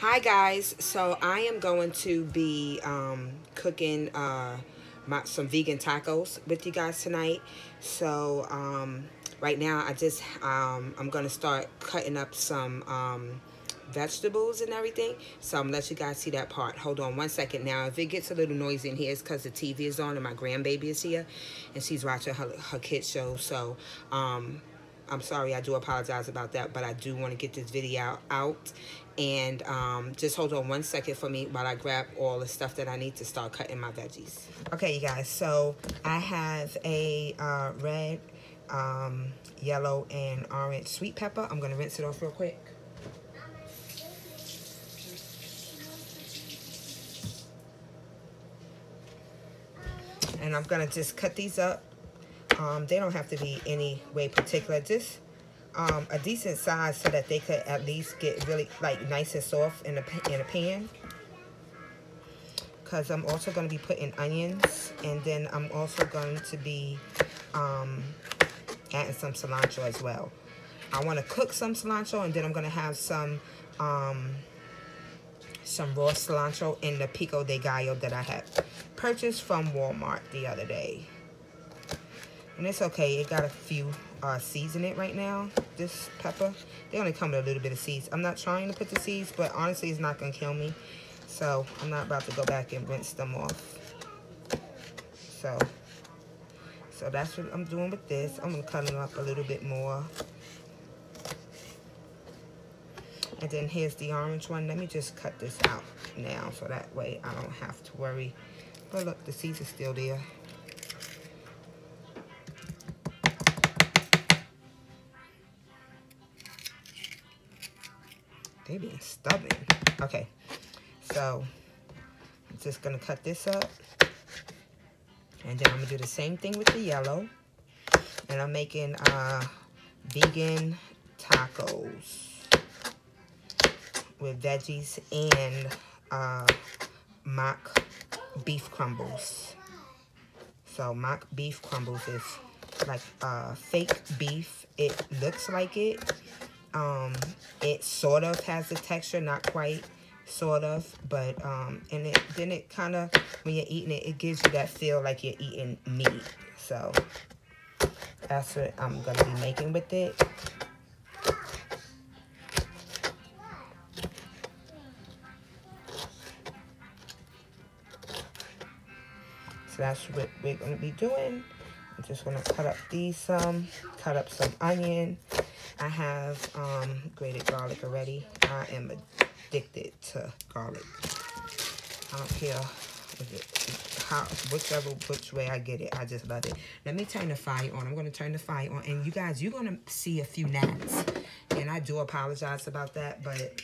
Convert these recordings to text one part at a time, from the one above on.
Hi guys, so I am going to be um, cooking uh, my, some vegan tacos with you guys tonight. So um, right now I just, um, I'm going to start cutting up some um, vegetables and everything. So I'm going to let you guys see that part. Hold on one second now. If it gets a little noisy in here, it's because the TV is on and my grandbaby is here and she's watching her, her kid show. So um, I'm sorry, I do apologize about that, but I do want to get this video out and um, just hold on one second for me while I grab all the stuff that I need to start cutting my veggies. Okay, you guys, so I have a uh, red, um, yellow, and orange sweet pepper. I'm going to rinse it off real quick. And I'm going to just cut these up. Um, they don't have to be any way particular. Just um, a decent size so that they could at least get really like nice and soft in a, in a pan. Because I'm also going to be putting onions and then I'm also going to be um, adding some cilantro as well. I want to cook some cilantro and then I'm going to have some um, some raw cilantro in the pico de gallo that I had purchased from Walmart the other day. And it's okay. It got a few uh, seeds in it right now, this pepper. They only come with a little bit of seeds. I'm not trying to put the seeds, but honestly, it's not going to kill me. So, I'm not about to go back and rinse them off. So, so that's what I'm doing with this. I'm going to cut them up a little bit more. And then here's the orange one. Let me just cut this out now so that way I don't have to worry. But look, the seeds are still there. They being stubborn. Okay, so I'm just gonna cut this up. And then I'm gonna do the same thing with the yellow. And I'm making uh, vegan tacos with veggies and uh, mock beef crumbles. So mock beef crumbles is like uh, fake beef. It looks like it, um, it sort of has the texture, not quite, sort of, but, um, and it, then it kind of, when you're eating it, it gives you that feel like you're eating meat. So, that's what I'm going to be making with it. So that's what we're going to be doing. I'm just going to cut up these some, cut up some onion, I have um, grated garlic already. I am addicted to garlic. I don't care how, whichever which way I get it. I just love it. Let me turn the fire on. I'm going to turn the fire on. And you guys, you're going to see a few gnats. And I do apologize about that, but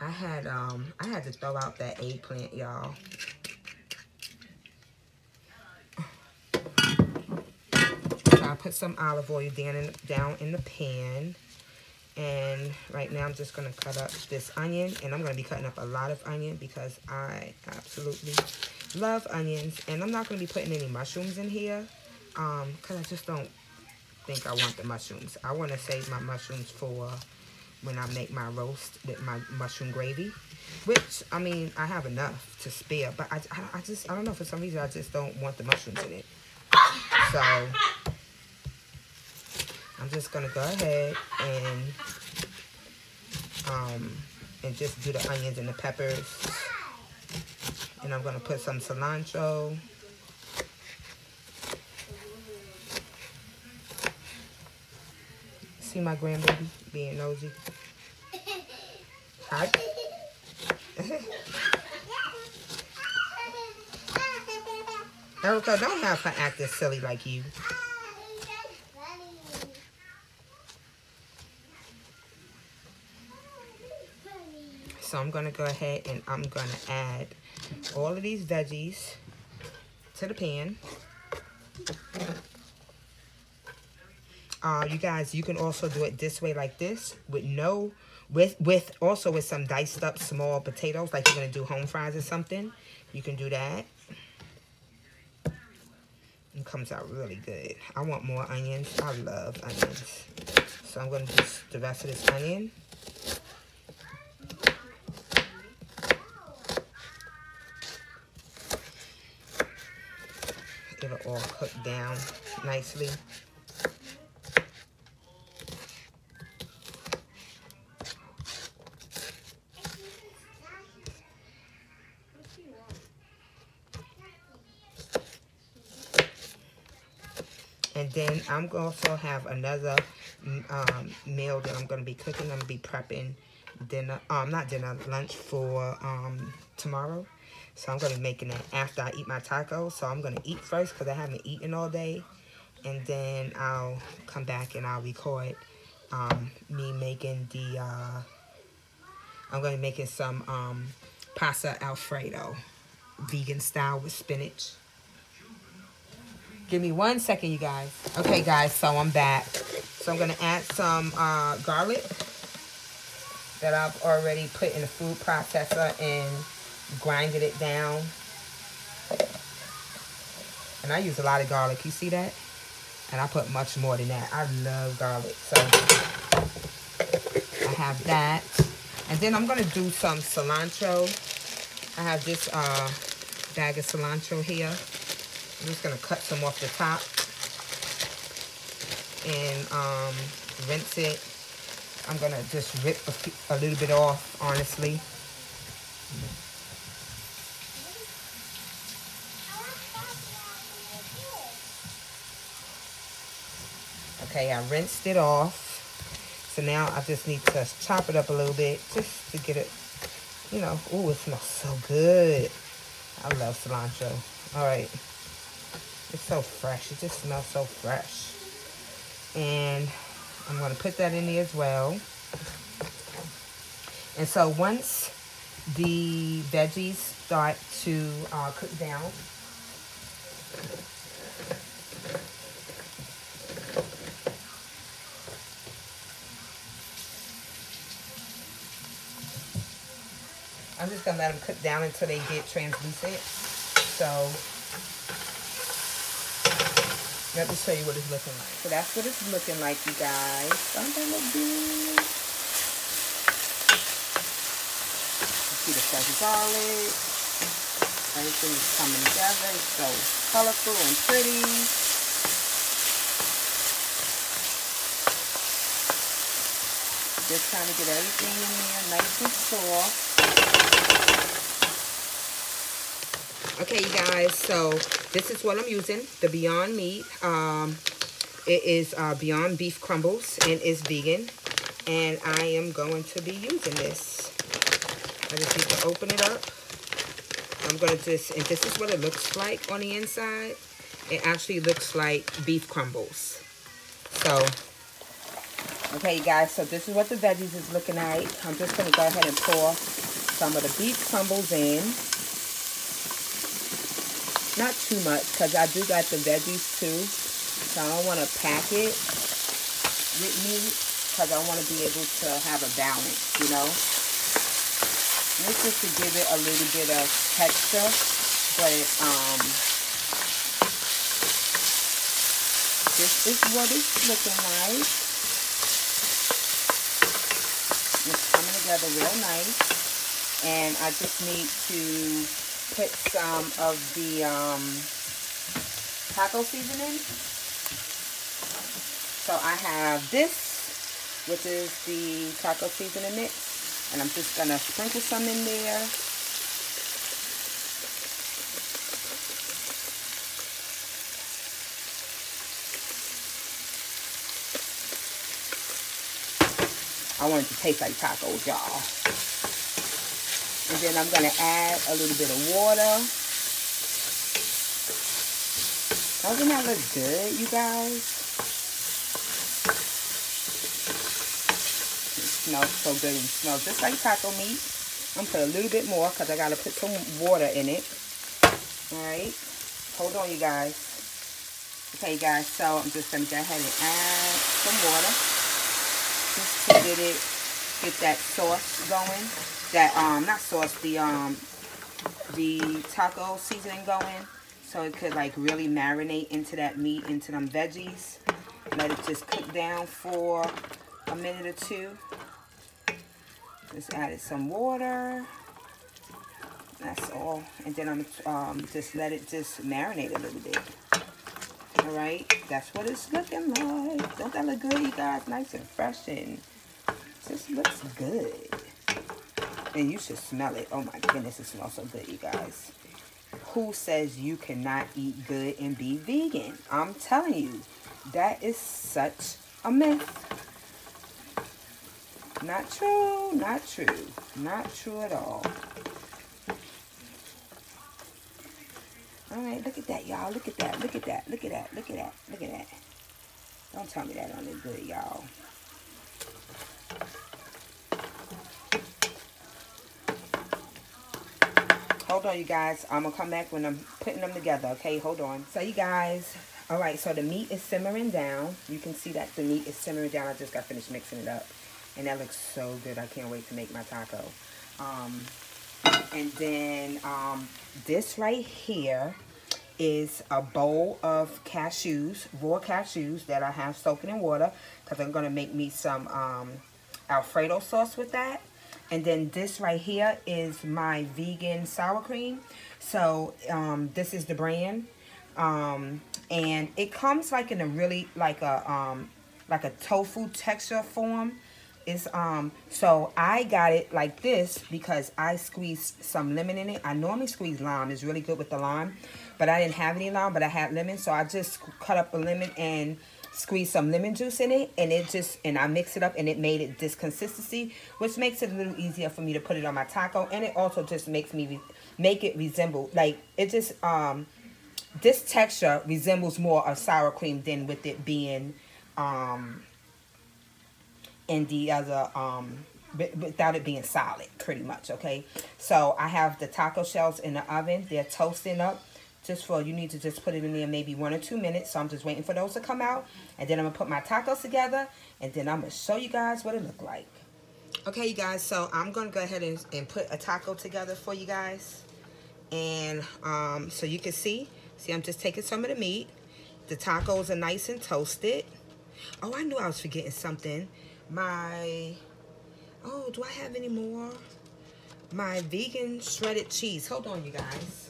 I had um I had to throw out that eggplant, y'all. I put some olive oil down in, down in the pan. And right now I'm just going to cut up this onion. And I'm going to be cutting up a lot of onion because I absolutely love onions. And I'm not going to be putting any mushrooms in here. Um, Because I just don't think I want the mushrooms. I want to save my mushrooms for when I make my roast with my mushroom gravy. Which, I mean, I have enough to spare. But I, I, I just, I don't know, for some reason I just don't want the mushrooms in it. So, I'm just gonna go ahead and um, and just do the onions and the peppers. And I'm gonna put some cilantro. See my grandbaby being nosy. Hi. Erica, don't have her act as silly like you. So I'm going to go ahead and I'm going to add all of these veggies to the pan. Uh, you guys, you can also do it this way like this with no, with, with also with some diced up small potatoes, like you're going to do home fries or something. You can do that. It comes out really good. I want more onions. I love onions. So I'm going to do the rest of this onion. Cook down nicely. And then I'm going to also have another um, meal that I'm going to be cooking. I'm going to be prepping dinner, um, not dinner, lunch for um, tomorrow. So I'm going to be making it after I eat my tacos. So I'm going to eat first because I haven't eaten all day. And then I'll come back and I'll record um, me making the, uh, I'm going to be making some um, pasta alfredo, vegan style with spinach. Give me one second, you guys. Okay, guys, so I'm back. So I'm going to add some uh, garlic that I've already put in the food processor and grinded it down. And I use a lot of garlic. You see that? And I put much more than that. I love garlic. So I have that. And then I'm going to do some cilantro. I have this uh, bag of cilantro here. I'm just going to cut some off the top and um, rinse it. I'm going to just rip a, a little bit off, honestly. Okay, I rinsed it off. So now I just need to chop it up a little bit just to get it, you know, oh, it smells so good. I love cilantro. All right. It's so fresh. It just smells so fresh. And I'm going to put that in there as well. And so once the veggies start to uh, cook down, I'm just going to let them cook down until they get translucent. So let me show you what it's looking like. So that's what it's looking like, you guys. See the fresh garlic. Everything is coming together. It's so colorful and pretty. Just trying to get everything in there nice and soft. Okay, you guys, so this is what I'm using, the Beyond Meat. Um, it is uh, Beyond Beef Crumbles and it's vegan. And I am going to be using this. I just need to open it up. I'm going to just, and this is what it looks like on the inside. It actually looks like beef crumbles. So, okay, you guys, so this is what the veggies is looking like. I'm just going to go ahead and pour some of the beef crumbles in. Not too much because I do got the veggies too. So I don't want to pack it with me because I want to be able to have a balance, you know. This just to give it a little bit of texture. But um, this is what it's looking like. It's coming together real nice. And I just need to put some of the um, taco seasoning. So I have this, which is the taco seasoning mix. And I'm just going to sprinkle some in there. I want it to taste like tacos, y'all. And then I'm going to add a little bit of water. Doesn't that look good, you guys? It smells so good. It smells just like taco meat. I'm going to put a little bit more because I got to put some water in it. Alright. Hold on, you guys. Okay, guys. So I'm just going to go ahead and add some water. Just to get it, get that sauce going that um not sauce the um the taco seasoning going so it could like really marinate into that meat into them veggies. Let it just cook down for a minute or two. Just added some water. That's all. And then I'm um, just let it just marinate a little bit. All right, that's what it's looking like. Don't that look good, you guys? Nice and fresh and just looks good. And you should smell it. Oh my goodness, it smells so good, you guys. Who says you cannot eat good and be vegan? I'm telling you, that is such a myth. Not true, not true, not true at all. All right, look at that, y'all. Look at that, look at that, look at that, look at that, look at that. Don't tell me that the good, y'all. Hold on, you guys. I'm going to come back when I'm putting them together, okay? Hold on. So, you guys, all right, so the meat is simmering down. You can see that the meat is simmering down. I just got finished mixing it up. And that looks so good. I can't wait to make my taco. Um, and then um, this right here is a bowl of cashews, raw cashews that I have soaking in water because I'm going to make me some um, Alfredo sauce with that. And then this right here is my vegan sour cream. So um, this is the brand. Um, and it comes like in a really like a um, like a tofu texture form. It's, um, so I got it like this because I squeezed some lemon in it. I normally squeeze lime. It's really good with the lime. But I didn't have any lime, but I had lemon. So I just cut up a lemon and squeeze some lemon juice in it. And it just, and I mix it up and it made it this consistency. Which makes it a little easier for me to put it on my taco. And it also just makes me, make it resemble, like, it just, um, this texture resembles more of sour cream than with it being, um, in the other um without it being solid pretty much okay so i have the taco shells in the oven they're toasting up just for you need to just put it in there maybe one or two minutes. So i'm just waiting for those to come out. And then i'm gonna put my tacos together. And then i'm gonna show you guys what it look like. Okay you guys. So i'm gonna go ahead and, and put a taco together for you guys. And um so you can see. See i'm just taking some of the meat. The tacos are nice and toasted. Oh i knew i was forgetting something. My, oh, do I have any more? My vegan shredded cheese. Hold on, you guys.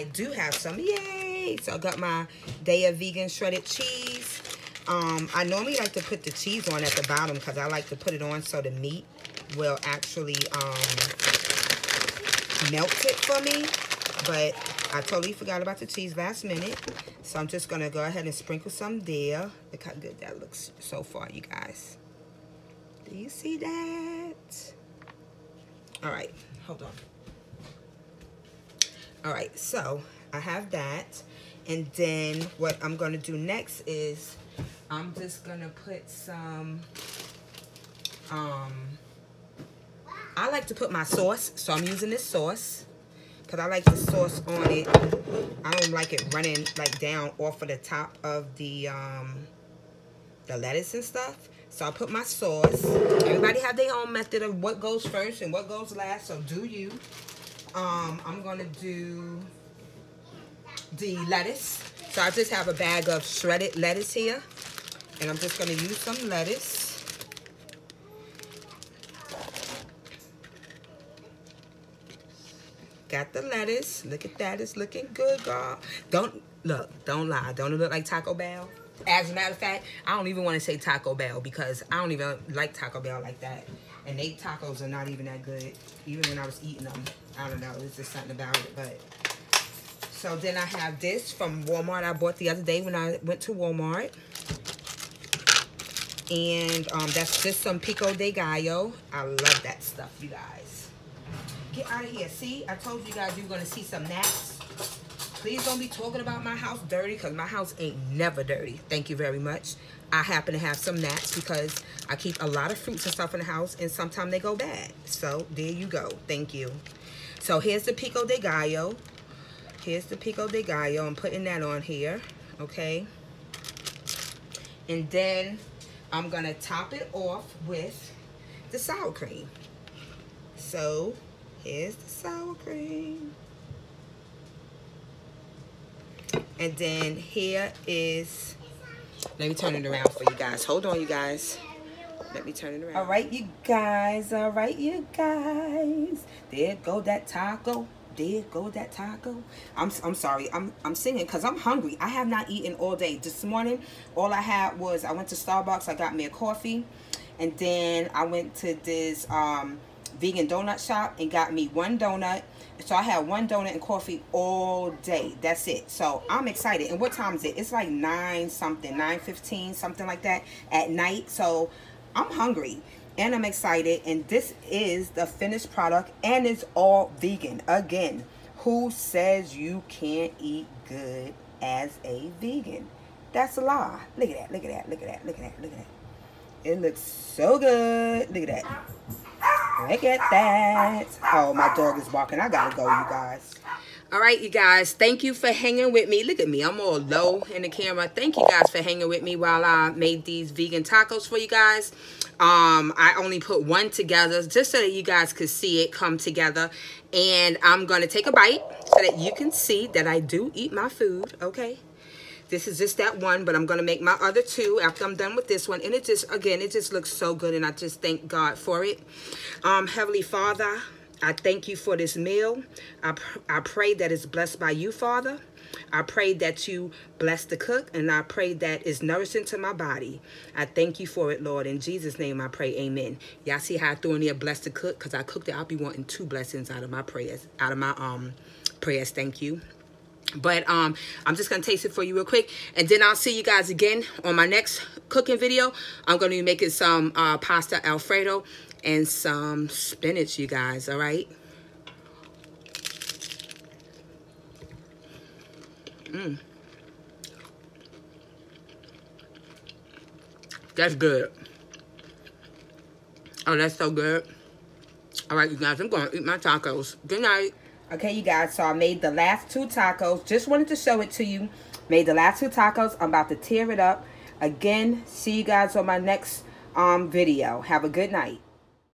I do have some. Yay! So I got my Daiya vegan shredded cheese. Um, I normally like to put the cheese on at the bottom because I like to put it on so the meat will actually um, melt it for me. But I totally forgot about the cheese last minute. So I'm just going to go ahead and sprinkle some there. Look how good that looks so far, you guys. Do you see that? All right, hold on. All right, so I have that. And then what I'm going to do next is I'm just going to put some, um, I like to put my sauce. So I'm using this sauce because I like the sauce on it. I don't like it running like down off of the top of the um, the lettuce and stuff. So I put my sauce. Everybody have their own method of what goes first and what goes last. So do you. Um, I'm going to do the lettuce. So I just have a bag of shredded lettuce here. And I'm just going to use some lettuce. Got the lettuce. Look at that. It's looking good, girl. Don't, look, don't lie. Don't it look like Taco Bell? As a matter of fact, I don't even want to say Taco Bell because I don't even like Taco Bell like that. And they tacos are not even that good. Even when I was eating them. I don't know. There's just something about it. But so then I have this from Walmart I bought the other day when I went to Walmart. And um, that's just some pico de gallo. I love that stuff, you guys. Get out of here. See, I told you guys you were going to see some gnats. Please don't be talking about my house dirty because my house ain't never dirty. Thank you very much. I happen to have some gnats because I keep a lot of fruits and stuff in the house and sometimes they go bad. So there you go. Thank you. So here's the pico de gallo. Here's the pico de gallo. I'm putting that on here. Okay. And then I'm going to top it off with the sour cream. So Here's the sour cream. And then here is, let me turn it around for you guys. Hold on, you guys. Let me turn it around. All right, you guys. All right, you guys. There go that taco. There go that taco. I'm, I'm sorry. I'm, I'm singing because I'm hungry. I have not eaten all day. This morning, all I had was I went to Starbucks. I got me a coffee. And then I went to this um, vegan donut shop and got me one donut. So I had one donut and coffee all day. That's it. So I'm excited. And what time is it? It's like 9 something, 9.15, something like that at night. So I'm hungry and I'm excited. And this is the finished product and it's all vegan. Again, who says you can't eat good as a vegan? That's a lie. Look at that. Look at that. Look at that. Look at that. Look at that. It looks so good. Look at that. Look at that. Oh, my dog is barking. I gotta go, you guys. All right, you guys. Thank you for hanging with me. Look at me. I'm all low in the camera. Thank you guys for hanging with me while I made these vegan tacos for you guys. Um, I only put one together just so that you guys could see it come together. And I'm going to take a bite so that you can see that I do eat my food, okay? This is just that one, but I'm going to make my other two after I'm done with this one. And it just, again, it just looks so good, and I just thank God for it. Um, Heavenly Father, I thank you for this meal. I, pr I pray that it's blessed by you, Father. I pray that you bless the cook, and I pray that it's nourishing to my body. I thank you for it, Lord. In Jesus' name I pray, amen. Y'all see how I threw in there bless the cook? Because I cooked it. I'll be wanting two blessings out of my prayers, out of my um prayers. Thank you. But um, I'm just to taste it for you real quick. And then I'll see you guys again on my next cooking video. I'm to be making some uh, pasta Alfredo and some spinach, you guys. All right? Mmm. That's good. Oh, that's so good. All right, you guys, I'm to eat my tacos. Good night. Okay, you guys, so I made the last two tacos. Just wanted to show it to you. Made the last two tacos. I'm about to tear it up. Again, see you guys on my next um, video. Have a good night.